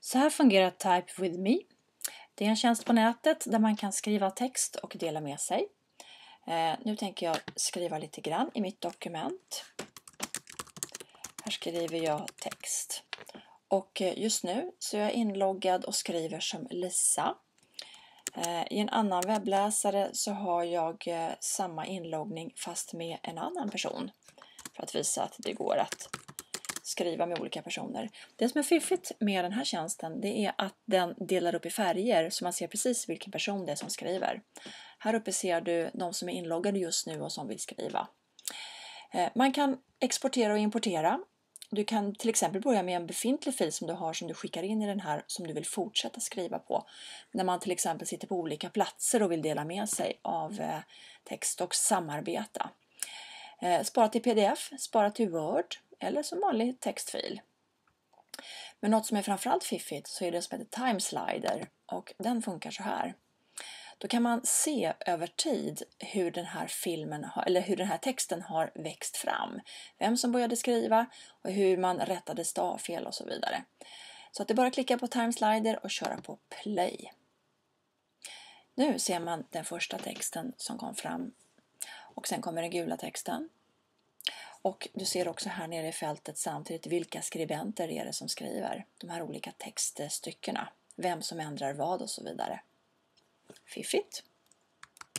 Så här fungerar Type with me. Det är en tjänst på nätet där man kan skriva text och dela med sig. Eh, nu tänker jag skriva lite grann i mitt dokument. Här skriver jag text. Och just nu så är jag inloggad och skriver som Lisa. Eh, I en annan webbläsare så har jag eh, samma inloggning fast med en annan person för att visa att det går att skriva med olika personer. Det som är fiffigt med den här tjänsten det är att den delar upp i färger så man ser precis vilken person det är som skriver. Här uppe ser du de som är inloggade just nu och som vill skriva. Eh, man kan exportera och importera. Du kan till exempel börja med en befintlig fil som du har som du skickar in i den här som du vill fortsätta skriva på. När man till exempel sitter på olika platser och vill dela med sig av eh, text och samarbeta. Eh, spara till pdf, spara till word, eller som vanlig textfil. Men något som är framförallt fiffigt så är det som heter Timeslider och den funkar så här. Då kan man se över tid hur den här filmen eller hur den här texten har växt fram. Vem som började skriva och hur man rättade stavfel och så vidare. Så att det är bara att klicka på Timeslider och köra på play. Nu ser man den första texten som kom fram och sen kommer den gula texten och du ser också här nere i fältet samtidigt vilka skribenter är det som skriver de här olika textstyckena. Vem som ändrar vad och så vidare. Fiffigt!